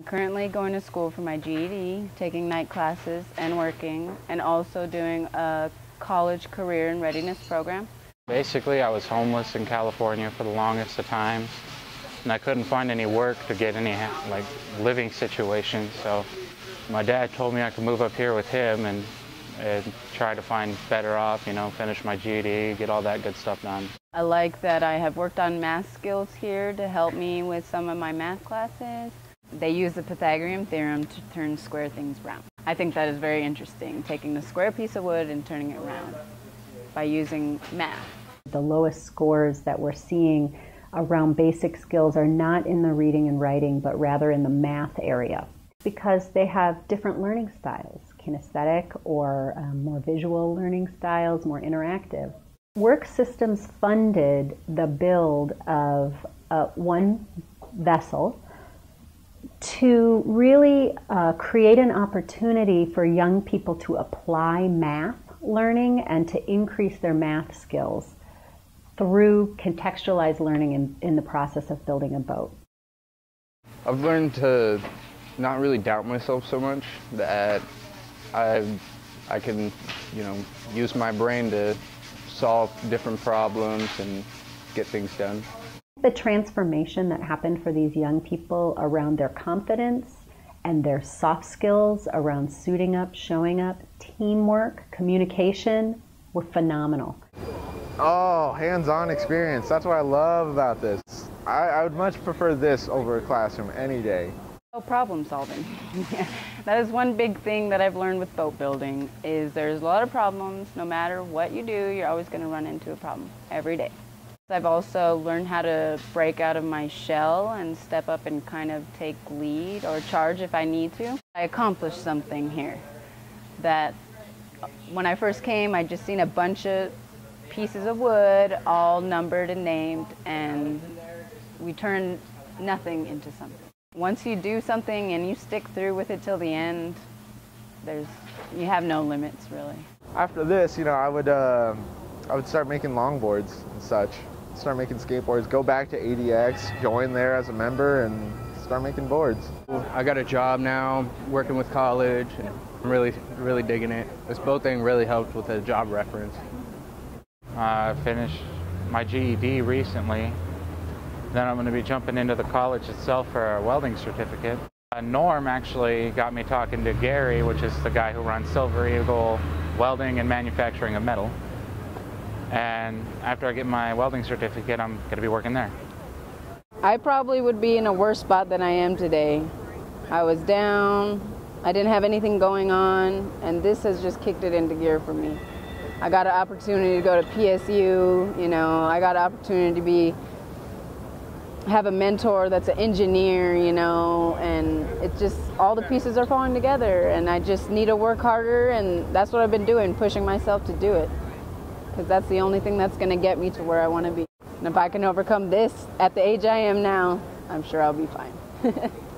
I'm currently going to school for my GED, taking night classes and working, and also doing a college career and readiness program. Basically, I was homeless in California for the longest of times, and I couldn't find any work to get any like living situation. So my dad told me I could move up here with him and, and try to find better off, you know, finish my GED, get all that good stuff done. I like that I have worked on math skills here to help me with some of my math classes. They use the Pythagorean theorem to turn square things round. I think that is very interesting, taking a square piece of wood and turning it round by using math. The lowest scores that we're seeing around basic skills are not in the reading and writing, but rather in the math area because they have different learning styles, kinesthetic or um, more visual learning styles, more interactive. Work Systems funded the build of uh, one vessel to really uh, create an opportunity for young people to apply math learning and to increase their math skills through contextualized learning in, in the process of building a boat. I've learned to not really doubt myself so much that I, I can, you know, use my brain to solve different problems and get things done. The transformation that happened for these young people around their confidence and their soft skills around suiting up, showing up, teamwork, communication were phenomenal. Oh, hands-on experience. That's what I love about this. I, I would much prefer this over a classroom any day. Oh, problem solving. that is one big thing that I've learned with boat building is there's a lot of problems. No matter what you do, you're always going to run into a problem every day. I've also learned how to break out of my shell and step up and kind of take lead or charge if I need to. I accomplished something here that when I first came, I just seen a bunch of pieces of wood, all numbered and named, and we turned nothing into something. Once you do something and you stick through with it till the end, there's you have no limits really. After this, you know, I would uh, I would start making longboards and such. Start making skateboards. Go back to ADX, join there as a member, and start making boards. I got a job now, working with college, and I'm really, really digging it. This boat thing really helped with the job reference. I finished my GED recently. Then I'm going to be jumping into the college itself for a welding certificate. Uh, Norm actually got me talking to Gary, which is the guy who runs Silver Eagle Welding and Manufacturing of Metal. And after I get my welding certificate, I'm going to be working there. I probably would be in a worse spot than I am today. I was down, I didn't have anything going on, and this has just kicked it into gear for me. I got an opportunity to go to PSU, you know, I got an opportunity to be have a mentor that's an engineer, you know, and it just all the pieces are falling together and I just need to work harder and that's what I've been doing, pushing myself to do it. Cuz that's the only thing that's going to get me to where I want to be. And if I can overcome this at the age I am now, I'm sure I'll be fine.